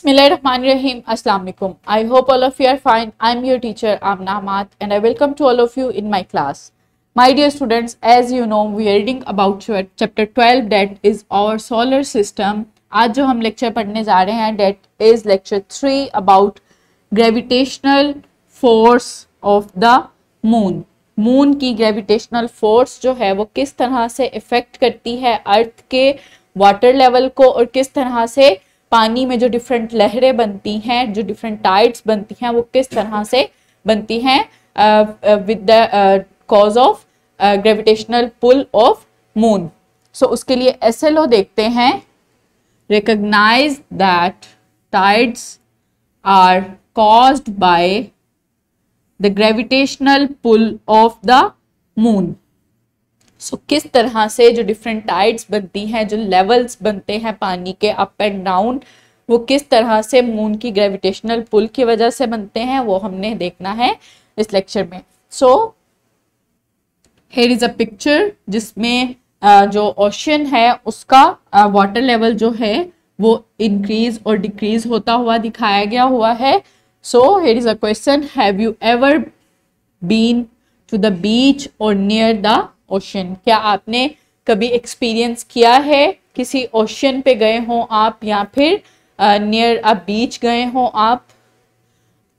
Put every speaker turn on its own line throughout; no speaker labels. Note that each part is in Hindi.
Bismillahirrahmanirrahim. Assalamu alaikum. I hope all of you are fine. I'm your teacher Amna Ahmad and I welcome to all of you in my class. My dear students, as you know, we are reading about chapter 12 that is our solar system. आज जो हम लेक्चर पढ़ने जा रहे हैं that is lecture three about gravitational force of the moon moon की ग्रेविटेशनल फोर्स जो है वो किस तरह से इफ़ेक्ट करती है अर्थ के वाटर लेवल को और किस तरह से पानी में जो डिफरेंट लहरें बनती हैं, जो डिफरेंट टाइड्स बनती हैं, वो किस तरह से बनती हैं? With the cause of gravitational pull of moon so उसके लिए एस एल ओ देखते हैं। Recognize that tides are caused by the gravitational pull of the moon so so, किस तरह से जो डिफरेंट टाइड्स बनती हैं जो लेवल्स बनते हैं पानी के अप एंड डाउन वो किस तरह से मून की ग्रेविटेशनल पुल की वजह से बनते हैं वो हमने देखना है इस लेक्चर में। So here is a picture जिसमें जो ओशन है उसका वाटर लेवल जो है वो इंक्रीज और डिक्रीज होता हुआ दिखाया गया हुआ है। So here is a question have you ever been to the beach और नियर द ओशन क्या आपने कभी एक्सपीरियंस किया है? किसी ओशन पे गए हों आप या फिर नियर अ बीच गए हों आप?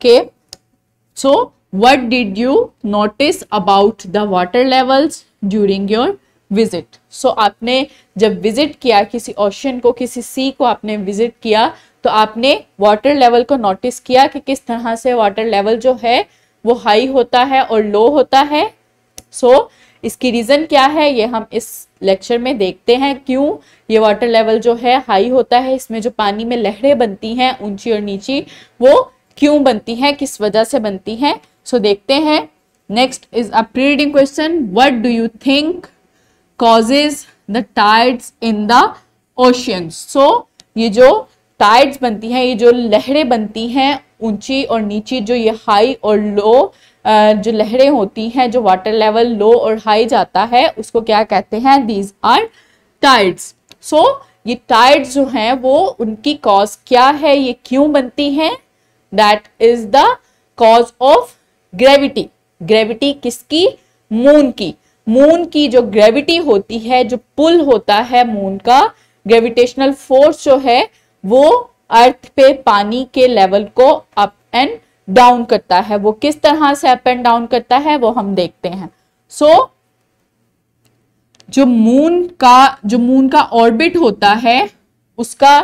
के so what did you notice about the water levels during your visit so आपने जब विज़िट किया किसी ओशन को किसी सी को आपने विज़िट किया तो आपने वाटर लेवल को नोटिस किया कि किस तरह से वाटर लेवल जो है वो हाई होता है और लो होता है? सो so, इसकी रीज़न क्या है ये हम इस लेक्चर में देखते हैं क्यों? ये वाटर लेवल जो है हाई होता है इसमें जो पानी में लहरें बनती हैं ऊँची और नीची वो क्यों बनती हैं किस वजह से बनती हैं? सो so, देखते हैं। Next is a pre reading question what do you think causes the tides in the ocean so ये जो टाइड्स बनती हैं ये जो लहरें बनती हैं ऊँची और नीची जो ये हाई और लो जो लहरें होती हैं, जो वाटर लेवल लो और हाई जाता है, उसको क्या कहते हैं? दीज आर टाइड्स सो ये टाइड्स जो हैं, वो उनकी कॉज क्या है? ये क्यों बनती हैं? That is the cause of gravity gravity किसकी? मून की. मून की जो ग्रेविटी होती है, जो पुल होता है मून का ग्रेविटेशनल फोर्स जो है, वो अर्थ पे पानी के लेवल को अप एंड डाउन करता है वो किस तरह से अप एंड डाउन करता है वो हम देखते हैं। सो so, जो मून का जो मून का ऑर्बिट होता है उसका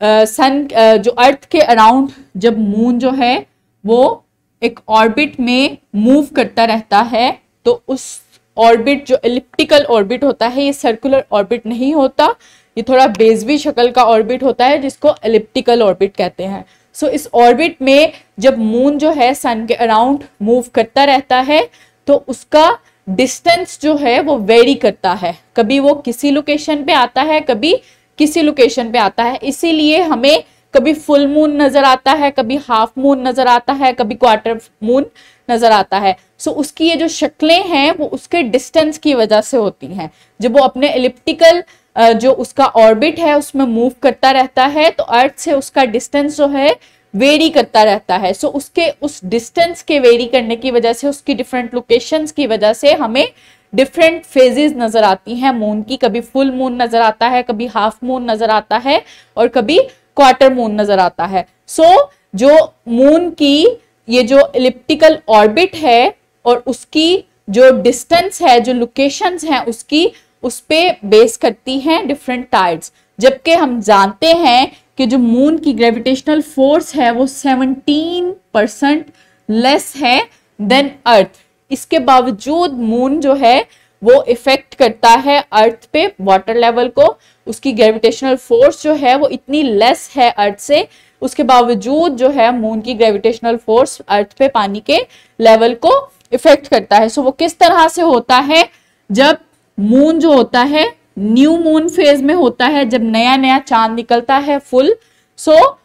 सन uh, uh, जो अर्थ के अराउंड जब मून जो है वो एक ऑर्बिट में मूव करता रहता है तो उस ऑर्बिट जो इलिप्टिकल ऑर्बिट होता है ये सर्कुलर ऑर्बिट नहीं होता। ये थोड़ा बेजवी शक्ल का ऑर्बिट होता है जिसको एलिप्टिकल ऑर्बिट कहते हैं। सो इस ऑर्बिट में जब मून जो है सन के अराउंड मूव करता रहता है तो उसका डिस्टेंस जो है, वो वेरी करता है। कभी वो किसी लोकेशन पे आता है, कभी किसी लोकेशन पे आता है। इसीलिए हमें कभी फुल मून नज़र आता है कभी हाफ़ मून नज़र आता है कभी क्वार्टर मून नज़र आता है। सो so, उसकी ये जो शक्लें हैं वो उसके डिस्टेंस की वजह से होती हैं। जब वो अपने एलिप्टिकल जो उसका ऑर्बिट है उसमें मूव करता रहता है तो अर्थ से उसका डिस्टेंस जो है वेरी करता रहता है। सो so, उसके उस डिस्टेंस के वेरी करने की वजह से उसकी डिफरेंट लोकेशंस की वजह से हमें डिफरेंट फेजेस नज़र आती हैं। मून की कभी फुल मून नज़र आता है कभी हाफ़ मून नज़र आता है और कभी क्वार्टर मून नज़र आता है। सो so, जो मून की ये जो इलिप्टिकल ऑर्बिट है और उसकी जो डिस्टेंस है जो लोकेशंस हैं उसकी उस पर बेस करती हैं डिफरेंट टाइड्स जबकि हम जानते हैं कि जो मून की ग्रेविटेशनल फोर्स है वो 17 परसेंट लेस है देन अर्थ इसके बावजूद मून जो है वो इफ़ेक्ट करता है अर्थ पे वाटर लेवल को। उसकी ग्रेविटेशनल फोर्स जो है, वो इतनी लेस है अर्थ से। उसके बावजूद जो है मून की ग्रेविटेशनल फोर्स अर्थ पे पानी के लेवल को इफ़ेक्ट करता है। सो वो किस तरह से होता है? जब मून जो होता है न्यू मून फ़ेज़ में होता है, जब नया नया चाँद निकलता है फुल सो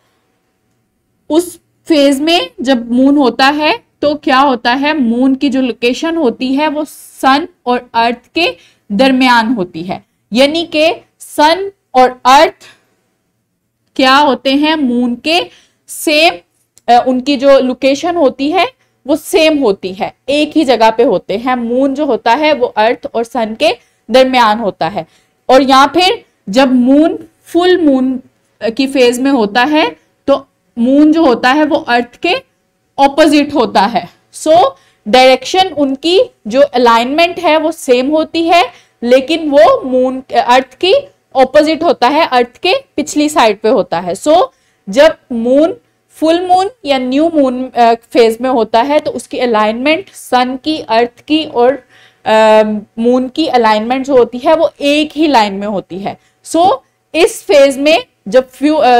उस फ़ेज़ में जब मून होता है तो क्या होता है? मून की जो लोकेशन होती है, वो सन और अर्थ के दरमियान होती है। यानी कि सन और अर्थ क्या होते हैं? मून के सेम उनकी जो लोकेशन होती है, वो सेम होती है। एक ही जगह पे होते हैं। मून जो होता है, वो अर्थ और सन के दरमियान होता है। और या फिर जब मून फुल मून की फ़ेज़ में होता है तो मून जो होता है, वो अर्थ के ऑपोजिट होता है। सो so, डायरेक्शन उनकी जो अलाइनमेंट है वो सेम होती है लेकिन वो मून अर्थ की ऑपोजिट होता है अर्थ के पिछली साइड पे होता है। सो so, जब मून फुल मून या न्यू मून फ़ेज़ में होता है तो उसकी अलाइनमेंट सन की अर्थ की और मून uh, की अलाइनमेंट जो होती है वो एक ही लाइन में होती है। सो so, इस फ़ेज़ में जब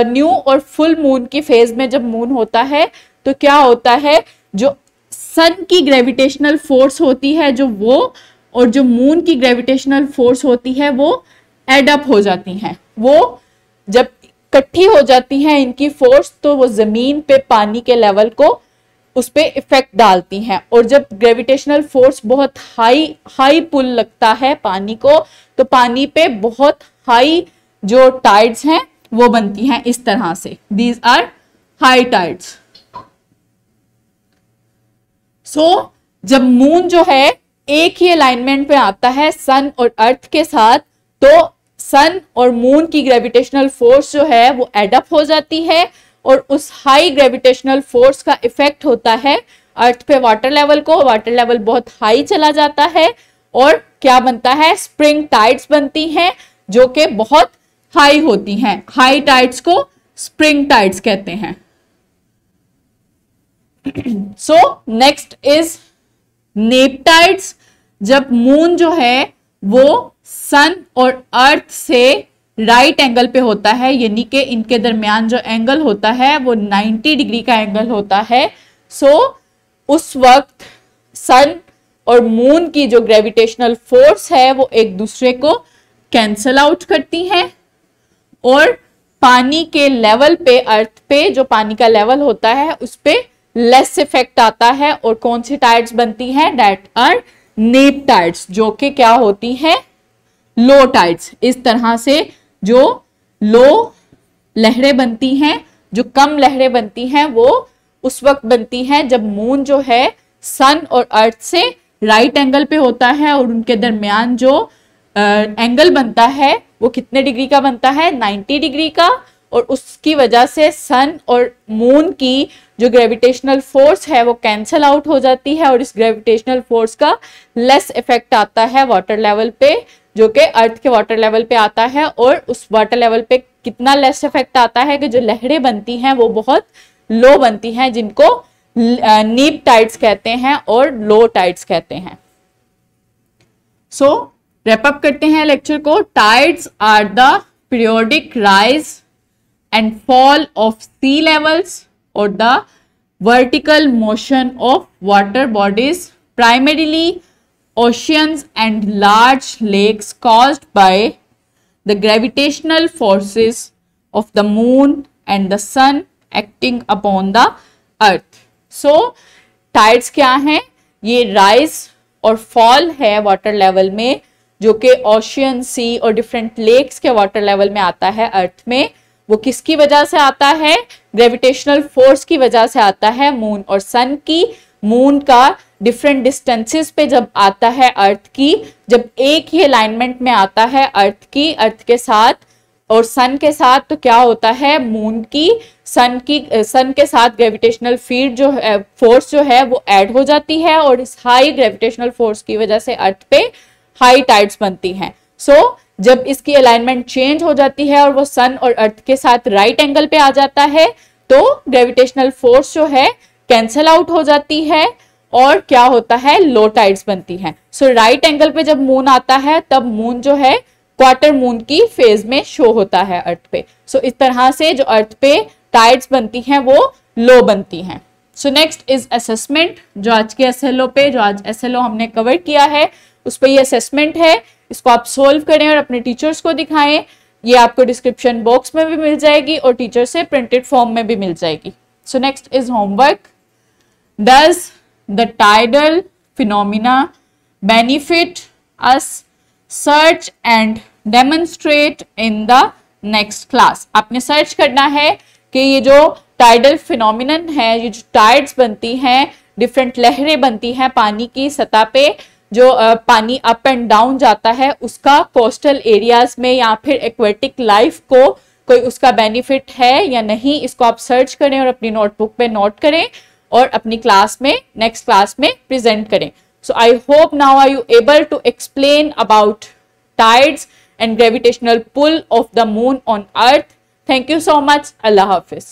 न्यू और फुल मून की फ़ेज़ में जब मून होता है तो क्या होता है, जो सन की ग्रेविटेशनल फोर्स होती है, जो वो और जो मून की ग्रेविटेशनल फोर्स होती है, वो एडअप हो जाती हैं। वो जब इकट्ठी हो जाती हैं इनकी फोर्स तो वो ज़मीन पे पानी के लेवल को उस पर इफ़ेक्ट डालती हैं। और जब ग्रेविटेशनल फोर्स बहुत हाई हाई पुल लगता है पानी को तो पानी पे बहुत हाई जो टाइड्स हैं, वो बनती हैं इस तरह से। These are high tides so so, जब मून जो है एक ही अलाइनमेंट पे आता है सन और अर्थ के साथ तो सन और मून की ग्रेविटेशनल फोर्स जो है वो एडअप हो जाती है और उस हाई ग्रेविटेशनल फोर्स का इफ़ेक्ट होता है अर्थ पे वाटर लेवल को। वाटर लेवल बहुत हाई चला जाता है और क्या बनता है? स्प्रिंग टाइड्स बनती हैं जो कि बहुत हाई होती हैं। हाई टाइड्स को स्प्रिंग टाइड्स कहते हैं। सो नेक्स्ट इज़ नेपटाइड्स जब मून जो है वो सन और अर्थ से राइट right एंगल पे होता है यानी कि इनके दरमियान जो एंगल होता है वो 90 डिग्री का एंगल होता है। सो so, उस वक्त सन और मून की जो ग्रेविटेशनल फोर्स है वो एक दूसरे को कैंसल आउट करती हैं। और पानी के लेवल पे अर्थ पे जो पानी का लेवल होता है उस पर लेस इफ़ेक्ट आता है और कौन सी टाइड्स बनती हैं? डेट आर नेप टाइड्स जो कि क्या होती हैं? लो टाइड्स इस तरह से जो लो लहरें बनती हैं, जो कम लहरें बनती हैं, वो उस वक्त बनती हैं जब मून जो है सन और अर्थ से राइट एंगल पे होता है और उनके दरमियान जो एंगल बनता है, वो कितने डिग्री का बनता है? 90 डिग्री का। और उसकी वजह से सन और मून की जो ग्रेविटेशनल फोर्स है वो कैंसल आउट हो जाती है और इस ग्रेविटेशनल फोर्स का लेस इफ़ेक्ट आता है वाटर लेवल पे, जो कि अर्थ के वाटर लेवल पे आता है और उस वाटर लेवल पे कितना लेस इफ़ेक्ट आता है कि जो लहरें बनती हैं वो बहुत लो बनती हैं, जिनको नीप टाइड्स कहते हैं और लो टाइड्स कहते हैं। सो रेपअप करते हैं लेक्चर को। Tides are the periodic rise and fall of sea levels और the vertical motion of water bodies primarily oceans and large lakes cause by the gravitational forces of the moon and the sun acting upon the earth so tides क्या हैं ये राइज और फॉल है वाटर लेवल में जो कि ओशियन सी और डिफरेंट लेक्स के वाटर लेवल में आता है अर्थ में वो किसकी वजह से आता है? ग्रेविटेशनल फोर्स की वजह से आता है मून और सन की। मून का डिफरेंट डिस्टेंसेस पे जब आता है अर्थ की जब एक ही अलाइनमेंट में आता है अर्थ की अर्थ के साथ और सन के साथ तो क्या होता है? मून की सन की सन के साथ ग्रेविटेशनल फ़ील्ड जो है फोर्स जो है वो ऐड हो जाती है और इस हाई ग्रेविटेशनल फोर्स की वजह से अर्थ पे हाई टाइड्स बनती हैं। सो so, जब इसकी अलाइनमेंट चेंज हो जाती है और वो सन और अर्थ के साथ राइट एंगल पे आ जाता है तो ग्रेविटेशनल फोर्स जो है कैंसल आउट हो जाती है और क्या होता है? लो टाइड्स बनती हैं। सो राइट एंगल पे जब मून आता है तब मून जो है क्वार्टर मून की फ़ेज़ में शो होता है अर्थ पे। सो so, इस तरह से जो अर्थ पे टाइड्स बनती हैं वो लो बनती हैं। सो नेक्स्ट इज़ असेसमेंट जो आज के एस पे जो आज एसएलओ हमने कवर किया है उस पर ये असेसमेंट है। इसको आप सोल्व करें और अपने टीचर्स को दिखाएँ। ये आपको डिस्क्रिप्शन बॉक्स में भी मिल जाएगी और टीचर से प्रिंटेड फॉर्म में भी मिल जाएगी। So next is homework does the tidal phenomena benefit us search and demonstrate in the next class आपने सर्च करना है कि ये जो टाइडल फिनोमिनन है, ये जो टाइड्स बनती हैं डिफरेंट लहरें बनती हैं पानी की सतह पे जो पानी अप एंड डाउन जाता है, उसका कोस्टल एरियाज़ में या फिर एक्वेटिक लाइफ को कोई उसका बेनिफिट है या नहीं, इसको आप सर्च करें और अपनी नोटबुक पे नोट करें और अपनी क्लास में नेक्स्ट क्लास में प्रेजेंट करें। So I hope now are you able to explain about tides and gravitational pull of the moon on earth thank you so much अल्लाह हाफिज़